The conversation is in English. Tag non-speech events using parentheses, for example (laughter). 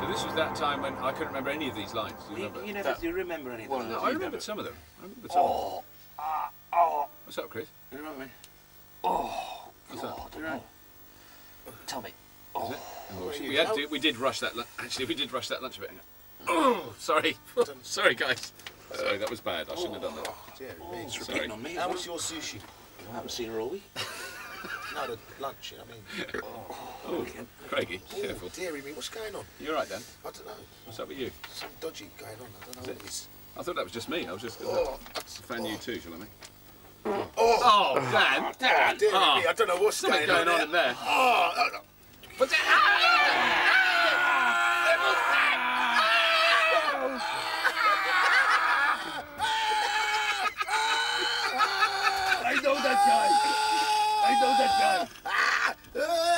that time when I couldn't remember any of these lines. Do you You, remember? you never That- do remember anything. one of no, I remembered never- some of them. I remembered some of them. Oh, ah, oh, What's up, Chris? you know what I mean? Oh, What's up? You're right. Tell me. Oh. Oh, Well, shit, you we had to, we did rush that. lu- Actually, we did rush that lunch a bit. Oh, sorry. (laughs) sorry, guys. Sorry, that was bad. I shouldn't have done that. Oh, dear it's sorry. on me. How was your sushi? I haven't seen her all week. (laughs) No, the lunch, I mean. (laughs) Oh, Craigie, oh, careful. Oh, dearie me, what's going on? You're right, Dan. I don't know. What's up with you? Something dodgy going on. I don't know what it is. I thought that was just me. I was just Oh, uh, fan you oh. too, shall I make? Oh, Oh, Dan. oh dear Oh, me, I don't know what's Something going, going on there. in there. Oh, no, no. But ah! I know that guy. That guy. Ah! Ah!